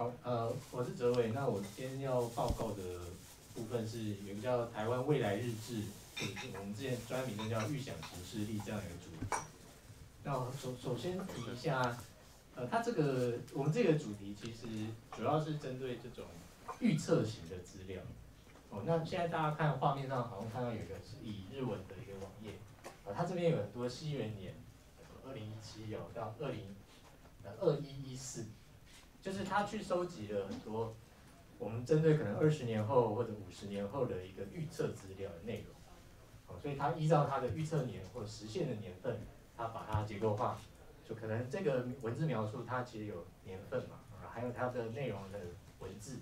好，呃，我是哲伟。那我今天要报告的部分是有个叫台湾未来日志，我们之前专名的叫预想形势力这样一个主题。那首首先提一下，呃，它这个我们这个主题其实主要是针对这种预测型的资料。哦，那现在大家看画面上好像看到有一个是以日文的一个网页，啊，它这边有很多西元年，二零一七有到二零呃二一一四。就是他去收集了很多我们针对可能二十年后或者五十年后的一个预测资料的内容，所以他依照他的预测年或实现的年份，他把它结构化，就可能这个文字描述它其实有年份嘛，啊，还有它的内容的文字，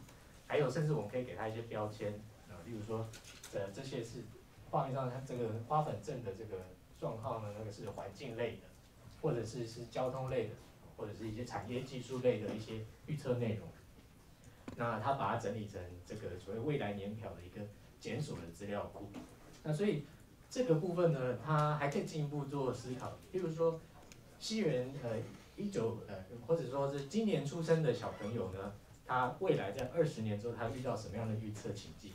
还有甚至我们可以给它一些标签，啊，例如说，呃，这些是画面上它这个花粉症的这个状况呢，那个是环境类的，或者是是交通类的。或者是一些产业技术类的一些预测内容，那他把它整理成这个所谓未来年表的一个检索的资料库。那所以这个部分呢，它还可以进一步做思考。比如说，西元呃一九呃，或者说是今年出生的小朋友呢，他未来在二十年之后，他遇到什么样的预测情境？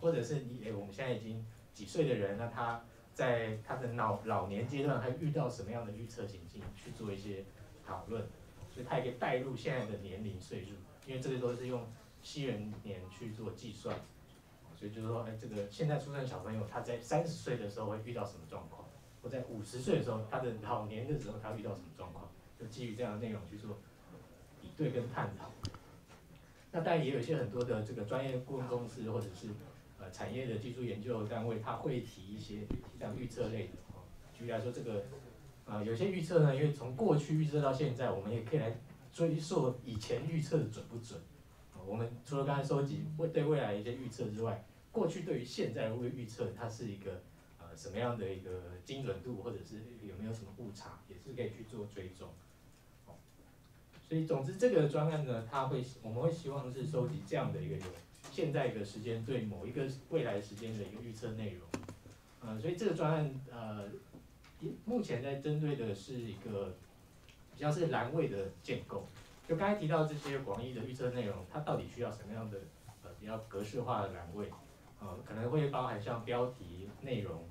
或者是你诶，我们现在已经几岁的人，那他在他的老老年阶段，还遇到什么样的预测情境去做一些？讨论，所以它也可以带入现在的年龄岁数，因为这个都是用西元年去做计算，所以就是说，哎，这个现在出生的小朋友他在三十岁的时候会遇到什么状况，或在五十岁的时候他的老年的时候他遇到什么状况，就基于这样的内容去做比对跟探讨。那当然也有一些很多的这个专业顾问公司或者是呃产业的技术研究单位，他会提一些像预测类的，举例来说这个。啊，有些预测呢，因为从过去预测到现在，我们也可以来追溯以前预测的准不准。我们除了刚才收集未对未来的一些预测之外，过去对于现在的预测，它是一个呃什么样的一个精准度，或者是有没有什么误差，也是可以去做追踪。所以总之这个专案呢，它会我们会希望是收集这样的一个有现在一个时间对某一个未来时间的一个预测内容。呃，所以这个专案呃。目前在针对的是一个比较是栏位的建构，就刚才提到这些广义的预测内容，它到底需要什么样的呃比较格式化的栏位？呃，可能会包含像标题、内容，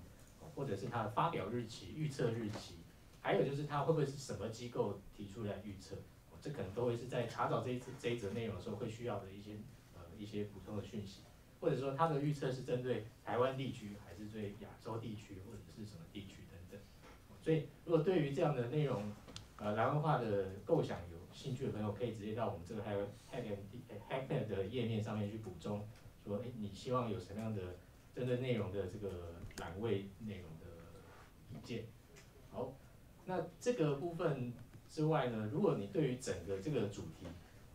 或者是它的发表日期、预测日期，还有就是它会不会是什么机构提出来预测？这可能都会是在查找这一次这一则内容的时候会需要的一些呃一些补充的讯息，或者说它的预测是针对台湾地区，还是对亚洲地区，或者是什么？所以，如果对于这样的内容，呃，蓝文化的构想有兴趣的朋友，可以直接到我们这个 Hack Hack Hack 的页面上面去补充，说，哎，你希望有什么样的针对内容的这个栏位内容的意见？好，那这个部分之外呢，如果你对于整个这个主题，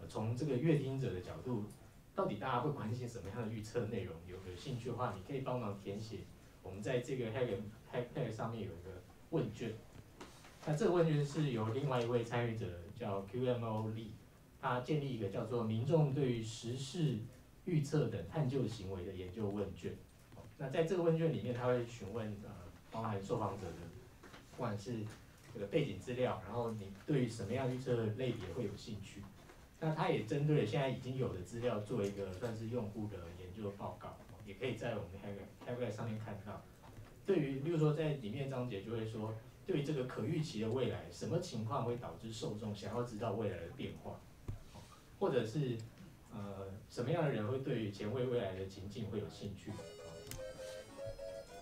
呃，从这个阅听者的角度，到底大家会关心什么样的预测内容？有有兴趣的话，你可以帮忙填写，我们在这个 Hack Hack Hack 上面有一个。问卷，那这个问卷是由另外一位参与者叫 QMO Lee，他建立一个叫做民众对于时事预测等探究行为的研究问卷。那在这个问卷里面，他会询问呃，包含受访者的，不管是这个背景资料，然后你对于什么样预测类别会有兴趣。那他也针对了现在已经有的资料做一个算是用户的研究报告，也可以在我们的 h a g 上面看到。对于，例如说在里面章节就会说，对于这个可预期的未来，什么情况会导致受众想要知道未来的变化，或者是呃什么样的人会对于前卫未来的情境会有兴趣？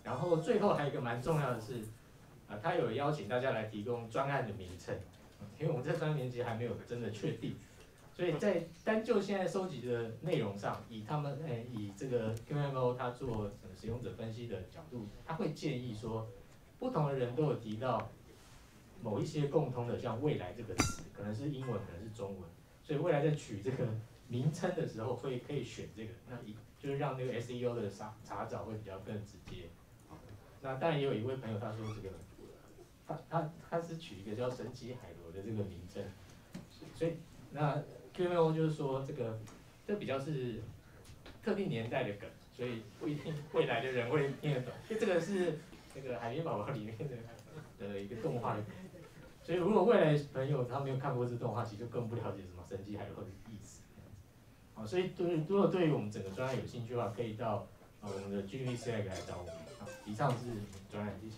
然后最后还有一个蛮重要的是，啊，他有邀请大家来提供专案的名称，因为我们这专年级还没有真的确定。所以在单就现在收集的内容上，以他们诶以这个 QMO 他做使用者分析的角度，他会建议说，不同的人都有提到某一些共通的，像未来这个词，可能是英文，可能是中文，所以未来在取这个名称的时候，会可以选这个，那一就是让那个 SEO 的查查找会比较更直接。那当然也有一位朋友他说这个，他他他是取一个叫神奇海螺的这个名称，所以那。QMO 就是说这个，这比较是特定年代的梗，所以不一定未来的人会听得懂。因为这个是那个《海绵宝宝》里面的的一个动画的所以如果未来朋友他没有看过这动画，其实就更不了解什么神奇海洛的意思。好，所以对如果对于我们整个专案有兴趣的话，可以到我们的 GV Select 来找我们。好，以上是专案，谢谢。